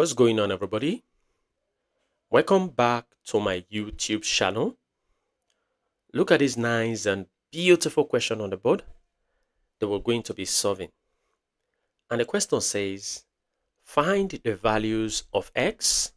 What's going on, everybody? Welcome back to my YouTube channel. Look at this nice and beautiful question on the board that we're going to be solving. And the question says, find the values of x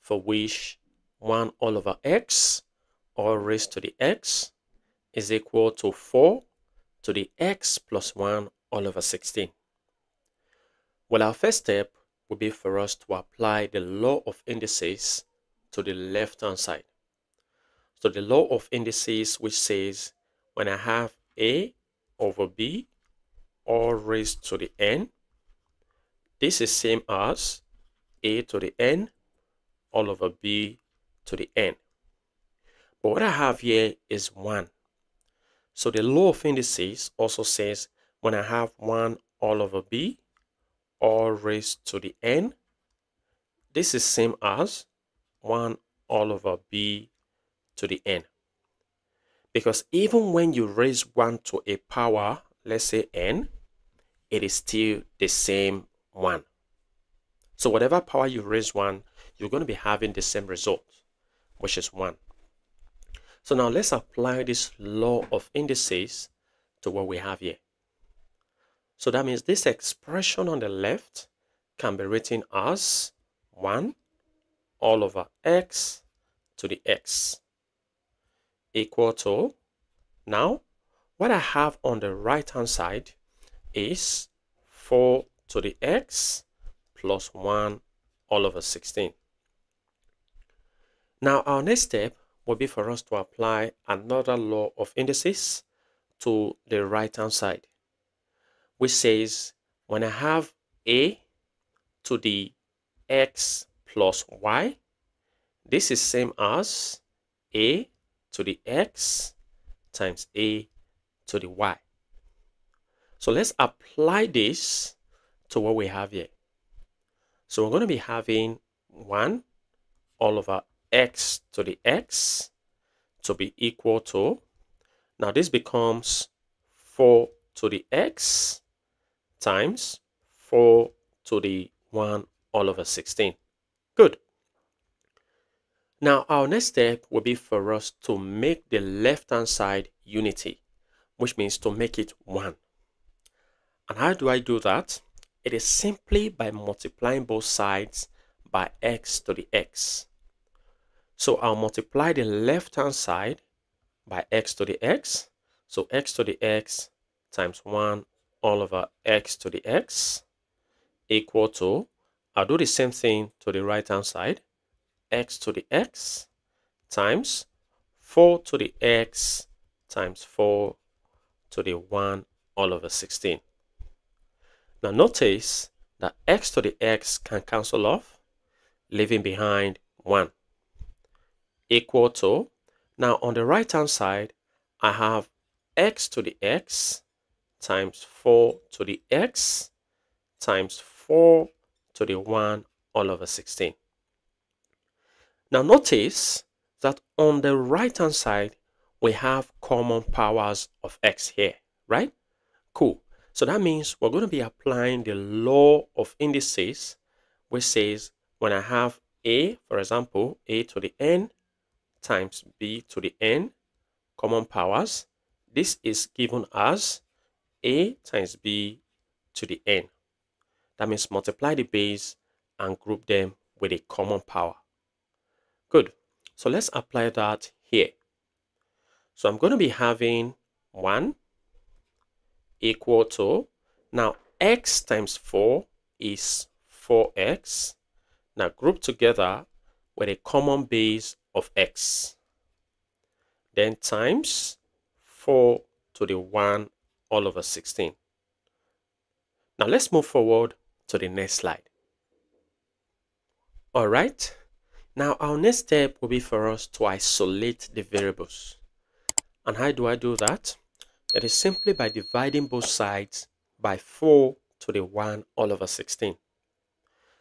for which 1 all over x or raised to the x is equal to 4 to the x plus 1 all over 16. Well, our first step will be for us to apply the law of indices to the left hand side. So the law of indices which says when I have a over b all raised to the n, this is same as a to the n all over b to the n. But what I have here is 1. So the law of indices also says when I have 1 all over b all raised to the n, this is same as 1 all over b to the n. Because even when you raise 1 to a power, let's say n, it is still the same 1. So whatever power you raise 1, you're going to be having the same result, which is 1. So now let's apply this law of indices to what we have here. So that means this expression on the left can be written as 1 all over x to the x equal to now what I have on the right hand side is 4 to the x plus 1 all over 16. Now our next step will be for us to apply another law of indices to the right hand side which says when I have a to the x plus y. This is same as a to the x times a to the y. So let's apply this to what we have here. So we're going to be having 1 all over x to the x to be equal to, now this becomes 4 to the x times 4 to the 1 all over 16. Good. Now, our next step will be for us to make the left-hand side unity, which means to make it 1. And how do I do that? It is simply by multiplying both sides by x to the x. So I'll multiply the left-hand side by x to the x. So x to the x times 1 all over x to the x equal to I'll do the same thing to the right hand side. x to the x times 4 to the x times 4 to the 1 all over 16. Now notice that x to the x can cancel off, leaving behind 1 equal to, now on the right hand side, I have x to the x times 4 to the x times 4 to the 1 all over 16. Now notice that on the right hand side, we have common powers of x here, right? Cool. So that means we're going to be applying the law of indices, which says when I have a, for example, a to the n times b to the n, common powers, this is given as a times b to the n. That means multiply the base and group them with a common power. Good. So let's apply that here. So I'm going to be having 1 equal to, now x times 4 is 4x. Now group together with a common base of x. Then times 4 to the 1 all over 16. Now let's move forward to the next slide. All right. Now our next step will be for us to isolate the variables. And how do I do that? It is simply by dividing both sides by 4 to the 1 all over 16.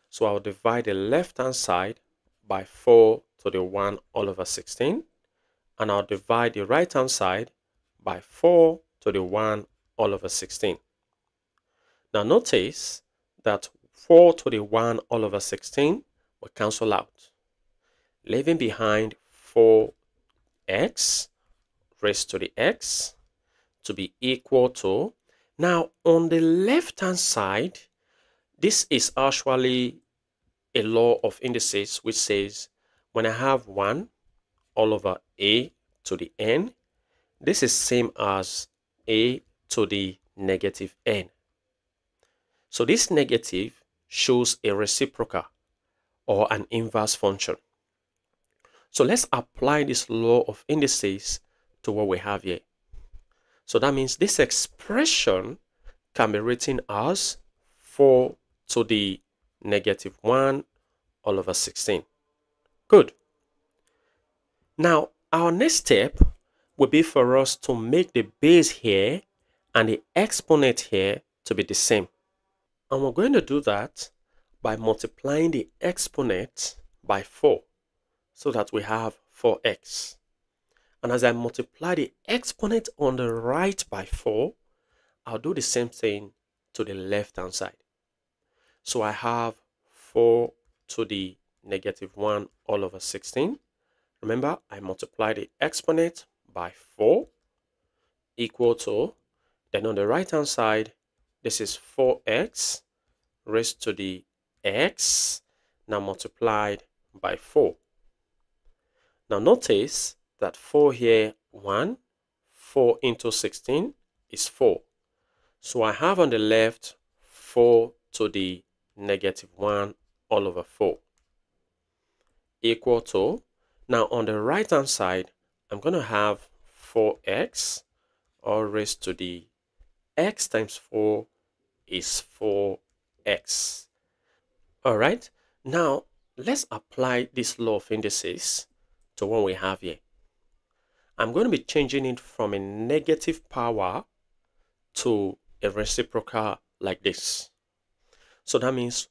So I'll divide the left hand side by 4 to the 1 all over 16. And I'll divide the right hand side by 4 to the 1 all over 16. Now notice that 4 to the 1 all over 16 will cancel out, leaving behind 4x raised to the x to be equal to, now on the left hand side, this is actually a law of indices which says when I have 1 all over a to the n, this is same as a to the negative n. So this negative shows a reciprocal or an inverse function. So let's apply this law of indices to what we have here. So that means this expression can be written as 4 to the negative 1 all over 16. Good. Now, our next step will be for us to make the base here and the exponent here to be the same. And we're going to do that by multiplying the exponent by 4 so that we have 4x. And as I multiply the exponent on the right by 4, I'll do the same thing to the left hand side. So I have 4 to the negative 1 all over 16. Remember, I multiply the exponent by 4 equal to, then on the right hand side, this is 4x raised to the x, now multiplied by 4. Now notice that 4 here, 1, 4 into 16 is 4. So I have on the left 4 to the negative 1 all over 4 equal to, now on the right hand side, I'm going to have 4x all raised to the x times 4 is 4x. Alright, now let's apply this law of indices to what we have here. I'm going to be changing it from a negative power to a reciprocal like this. So that means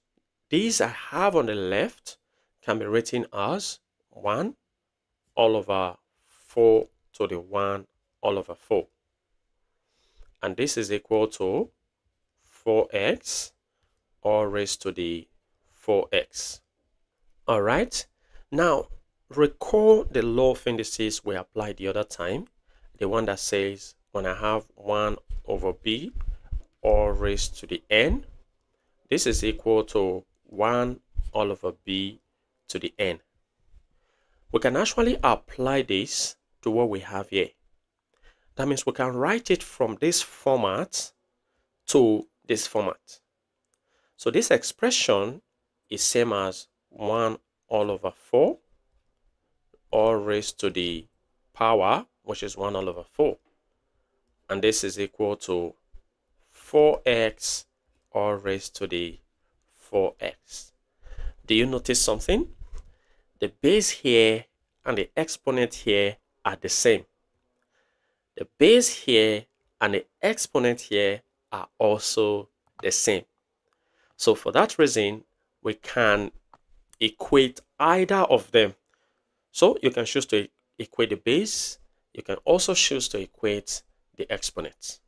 these I have on the left can be written as 1 all over 4 to the 1 all over 4. And this is equal to 4x all raised to the 4x. All right. Now, recall the law of indices we applied the other time. The one that says when I have 1 over b all raised to the n, this is equal to 1 all over b to the n. We can actually apply this to what we have here. That means we can write it from this format to this format. So this expression is same as 1 all over 4 all raised to the power, which is 1 all over 4. And this is equal to 4x all raised to the 4x. Do you notice something? The base here and the exponent here are the same. The base here and the exponent here are also the same. So for that reason, we can equate either of them. So you can choose to equate the base. You can also choose to equate the exponent.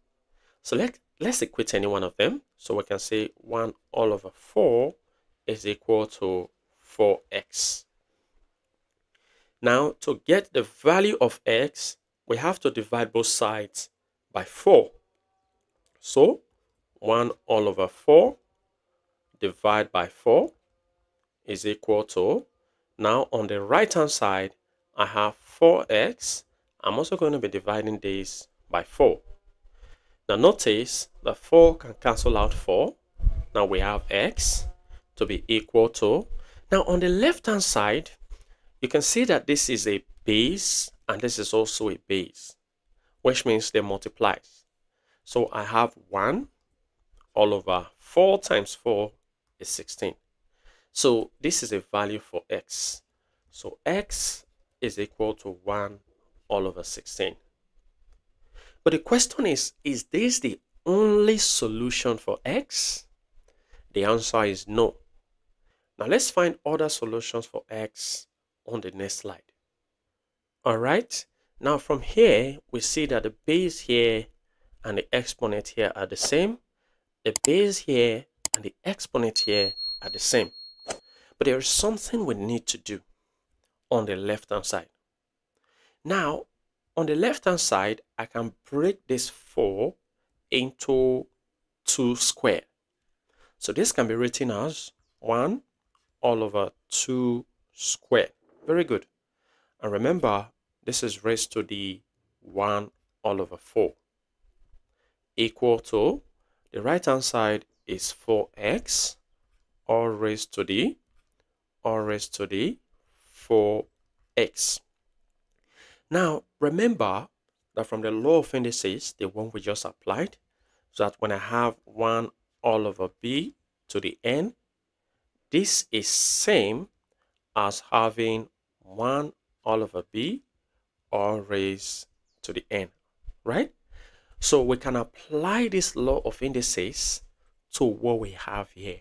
So let, let's equate any one of them. So we can say 1 all over 4 is equal to 4x. Now, to get the value of x, we have to divide both sides by 4. So, 1 all over 4 divided by 4 is equal to, now on the right hand side, I have 4x. I'm also going to be dividing this by 4. Now notice that 4 can cancel out 4. Now we have x to be equal to. Now on the left hand side, you can see that this is a base and this is also a base, which means they multiply. So I have 1 all over 4 times 4 is 16. So this is a value for x. So x is equal to 1 all over 16. But the question is, is this the only solution for x? The answer is no. Now let's find other solutions for x on the next slide. All right. Now from here, we see that the base here and the exponent here are the same. The base here and the exponent here are the same. But there is something we need to do on the left hand side. Now, on the left hand side, I can break this 4 into 2 square. So this can be written as 1 all over 2 square. Very good. And remember, this is raised to the 1 all over 4 equal to the right hand side is 4x all raised to the all raised to the 4x. Now remember that from the law of indices, the one we just applied, so that when I have 1 all over b to the n, this is same as having 1 all over b all raised to the n, right? So we can apply this law of indices to what we have here.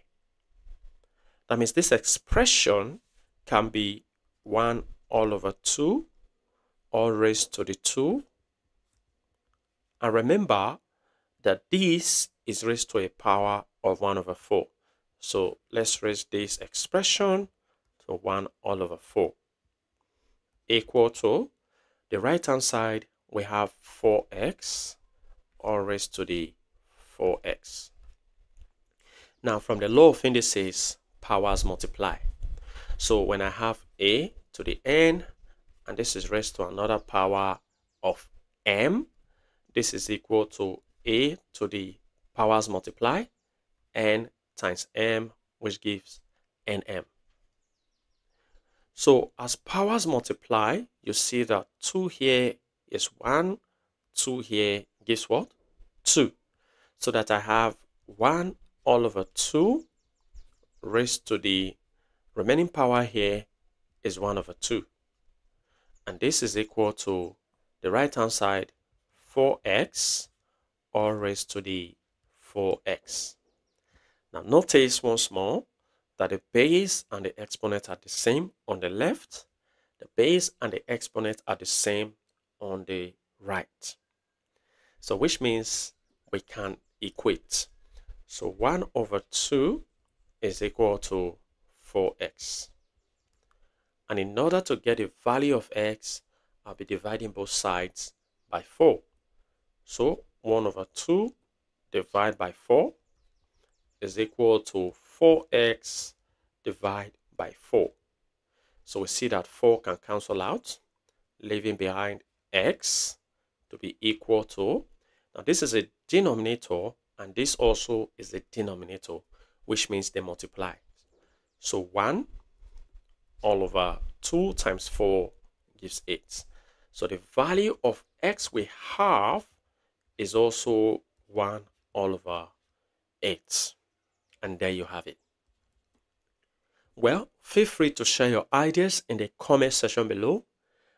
That means this expression can be 1 all over 2 all raised to the 2. And remember that this is raised to a power of 1 over 4. So let's raise this expression to 1 all over 4 equal to the right hand side we have 4x all raised to the 4x. Now from the law of indices, powers multiply. So when I have a to the n, and this is raised to another power of m, this is equal to a to the powers multiply, n times m, which gives nm. So as powers multiply, you see that 2 here is 1, 2 here gives what? 2. So that I have 1 all over 2 raised to the remaining power here is 1 over 2. And this is equal to the right hand side 4x all raised to the 4x. Now notice once more that the base and the exponent are the same on the left. The base and the exponent are the same on the right. So which means we can equate. So 1 over 2 is equal to 4x. And in order to get the value of x, I'll be dividing both sides by 4. So 1 over 2 divided by 4 is equal to 4x divided by 4. So we see that 4 can cancel out, leaving behind x to be equal to, now this is a denominator and this also is a denominator, which means they multiply. So 1 all over 2 times 4 gives 8. So the value of x we have is also 1 all over 8. And there you have it. Well, feel free to share your ideas in the comment section below.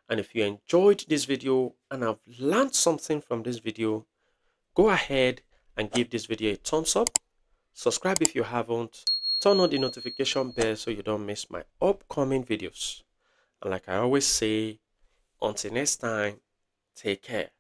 And if you enjoyed this video and have learned something from this video, go ahead and give this video a thumbs up. Subscribe if you haven't. Turn on the notification bell so you don't miss my upcoming videos. And like I always say, until next time, take care.